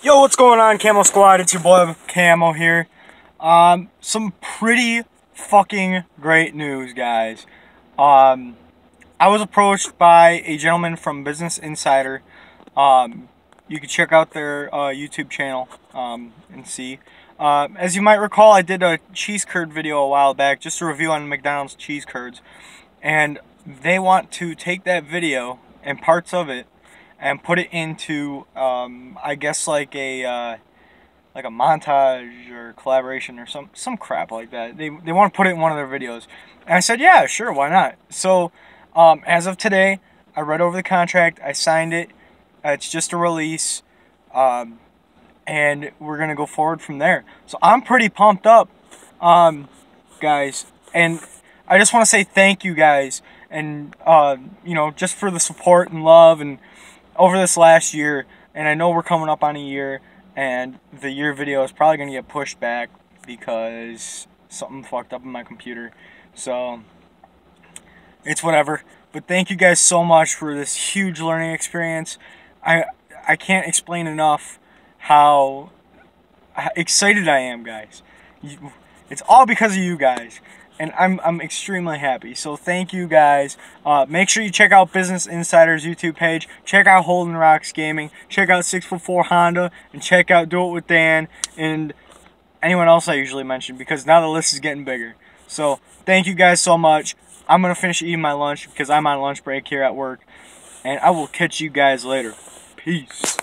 Yo, what's going on, Camo Squad? It's your boy Camo here. Um, some pretty fucking great news, guys. Um, I was approached by a gentleman from Business Insider. Um, you can check out their uh, YouTube channel um, and see. Uh, as you might recall, I did a cheese curd video a while back, just a review on McDonald's cheese curds. And they want to take that video and parts of it and put it into, um, I guess like a uh, like a montage or collaboration or some some crap like that. They they want to put it in one of their videos, and I said, yeah, sure, why not? So, um, as of today, I read over the contract, I signed it. It's just a release, um, and we're gonna go forward from there. So I'm pretty pumped up, um, guys, and I just want to say thank you guys, and uh, you know, just for the support and love and over this last year, and I know we're coming up on a year, and the year video is probably going to get pushed back because something fucked up in my computer. So, it's whatever. But thank you guys so much for this huge learning experience. I I can't explain enough how, how excited I am, guys. It's all because of you guys and I'm, I'm extremely happy. So thank you guys. Uh, make sure you check out Business Insider's YouTube page. Check out Holden Rocks Gaming. Check out 6foot4 Honda. And check out Do It With Dan. And anyone else I usually mention because now the list is getting bigger. So thank you guys so much. I'm going to finish eating my lunch because I'm on lunch break here at work. And I will catch you guys later. Peace.